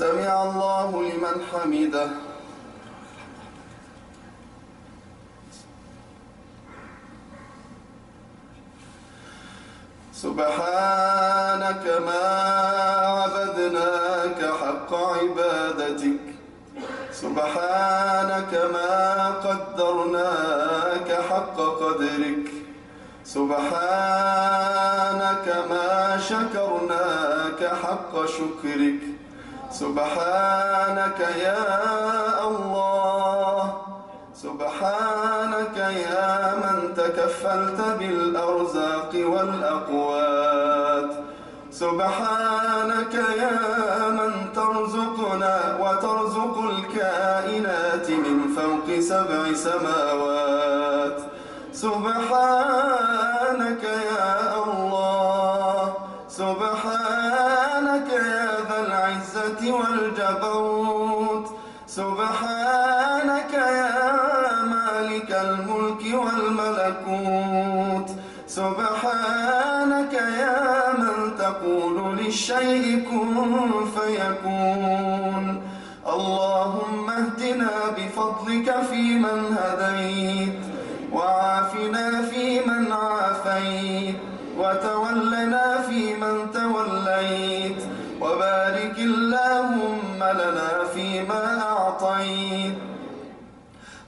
سمع الله لمن حمده. سبحانك ما عبدناك حق عبادتك. سبحانك ما قدرناك حق قدرك. سبحانك ما شكرناك حق شكرك. سبحانك يا الله. سبحانك يا من تكفلت بالأرزاق والأقوات. سبحانك يا من ترزقنا وترزق الكائنات من فوق سبع سماوات. سبحانك الملك والملكوت. سبحانك يا من تقول للشيء كن فيكون. اللهم اهدنا بفضلك فيمن هديت.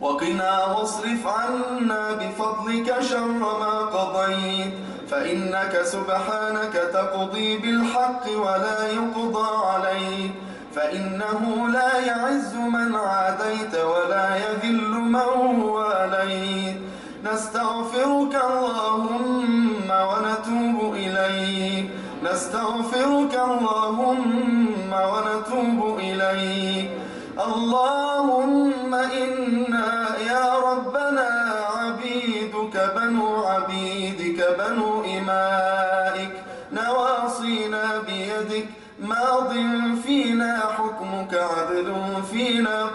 وقنا واصرف عنا بفضلك شر ما قضيت. فإنك سبحانك تقضي بالحق ولا يقضى عليك. فإنه لا يعز من عاديت ولا يذل من واليت نستغفرك اللهم ونتوب إليك. نستغفرك اللهم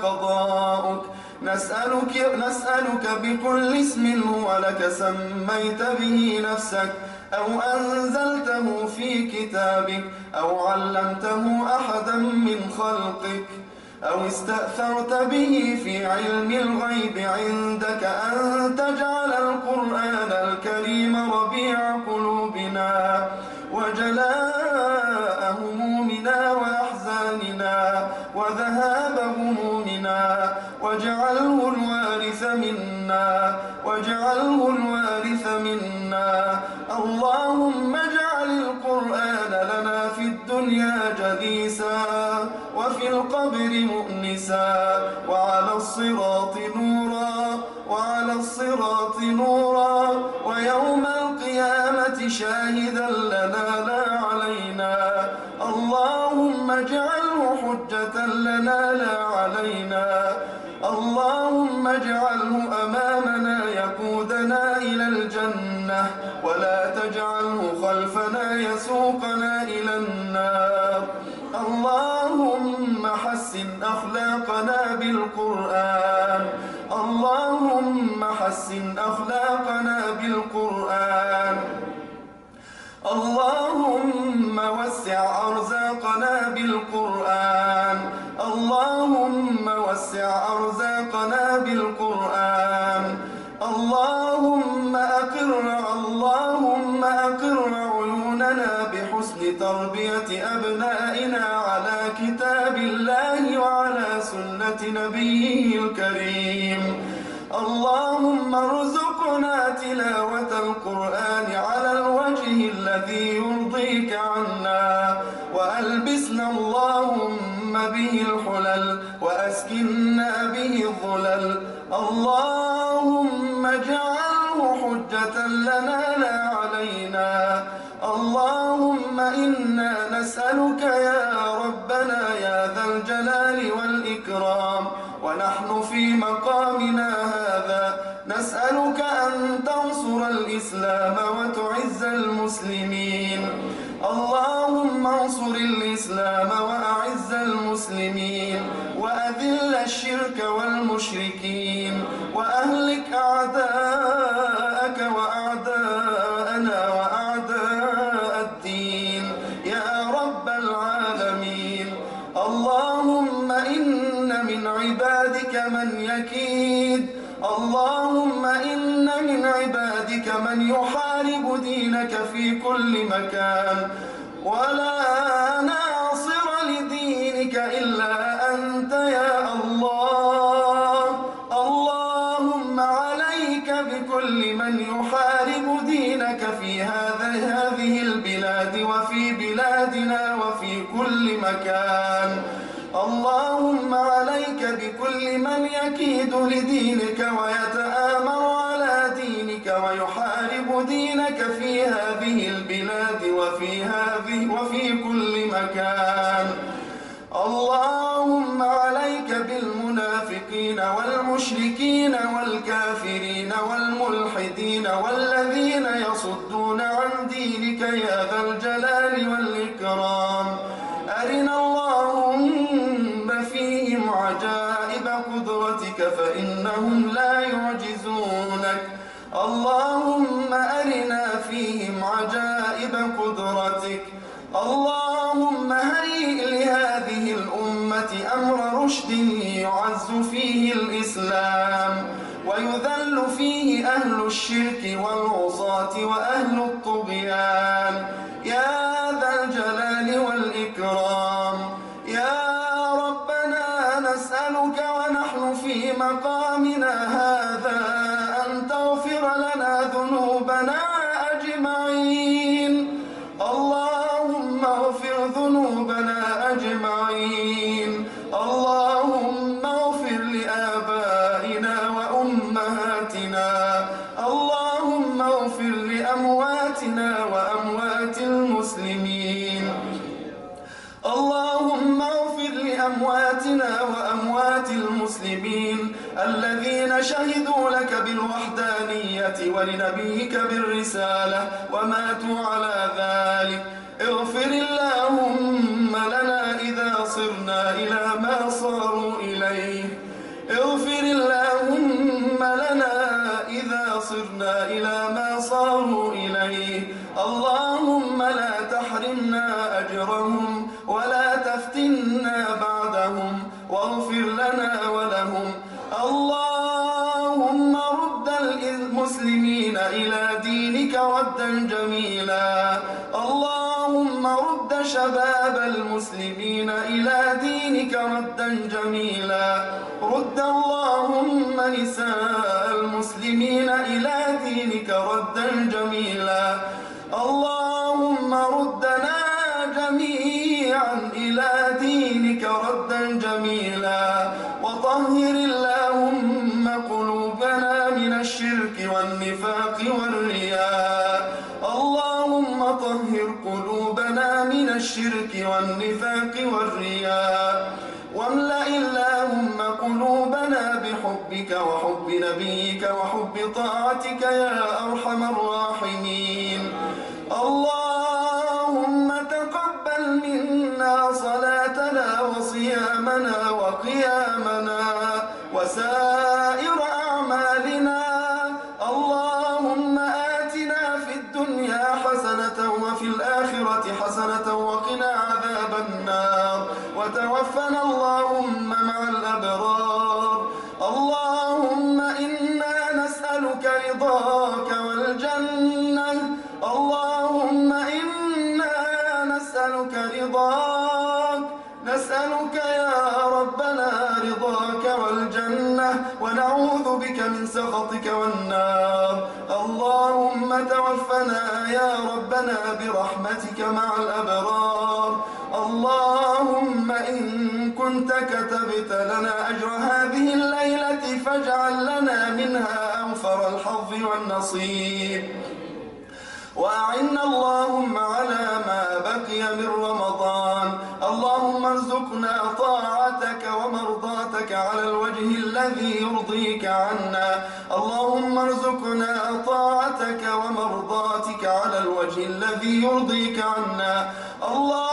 قضاؤك. نسألك, نسألك بكل اسم هو لك سميت به نفسك. أو أنزلته في كتابك. أو علمته أحدا من خلقك. أو استأثرت به في علم الغيب. عندك أن تجعل القرآن الكريم ربيع قلوبنا. شاهدا لنا لا علينا. اللهم اجعله حجة لنا لا علينا. اللهم اجعله أمامنا يقودنا إلى الجنة. ولا تجعله خلفنا يسوقنا إلى النار. اللهم حسن أخلاقنا بالقرآن. اللهم حسن أخلاقنا بحسن تربية أبنائنا على كتاب الله وعلى سنة نبيه الكريم. اللهم ارزقنا تلاوة القرآن على الوجه الذي يرضيك عنا وألبسنا اللهم به الحلل وأسكنا به الظلل. اللهم اجعله حجة لنا لا المسلمين وأذل الشرك والمشركين وأهلك أعداءك وأعداءنا وأعداء الدين. يا رب العالمين اللهم إن من عبادك من يكيد اللهم إن من عبادك من يحارب دينك في كل مكان. ولا ناصر إلا أنت يا الله. اللهم عليك بكل من يحارب دينك في هذا هذه البلاد وفي بلادنا وفي كل مكان. اللهم عليك بكل من يكيد لدينك ويتآمر على دينك ويحارب دينك في هذه البلاد وفي هذه وفي كل مكان. بالمنافقين والمشركين والكافرين والملحدين والذين يصدون عن دينك يا ذا الجلال والإكرام. أرنا اللهم فيهم عجائب قدرتك فإنهم لا فيه الإسلام ويذل فيه أهل الشرك والعصاة وأهل الطغيان. ولنبيك بالرسالة وماتوا على إلى دينك ردا جميلا. اللهم رد شباب المسلمين إلى دينك ردا جميلا. رضاك والجنة. اللهم إنا نسألك رضاك. نسألك يا ربنا رضاك والجنة. ونعوذ بك من سخطك والنار. اللهم توفنا يا ربنا برحمتك مع الأبرار. اللهم إن كنت كتبت لنا أجر والنصيب وأعنا اللهم على ما بقي من رمضان. اللهم ارزقنا طاعتك ومرضاتك على الوجه الذي يرضيك عنا. اللهم ارزقنا طاعتك ومرضاتك على الوجه الذي يرضيك عنا. اللهم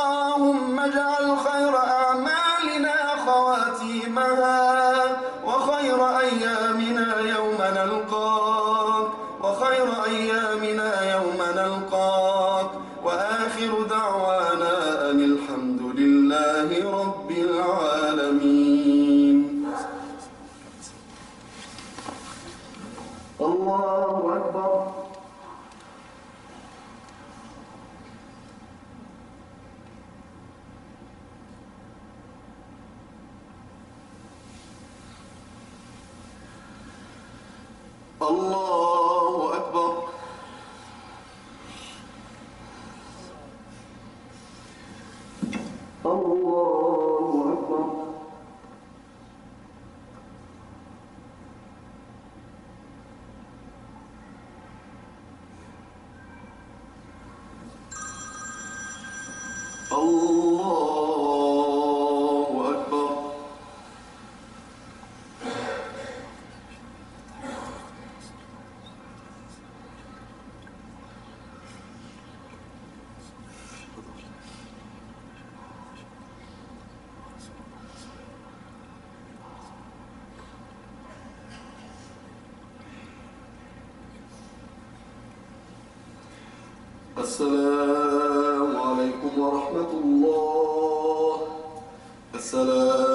الله أكبر الله أكبر السلام عليكم ورحمة الله. السلام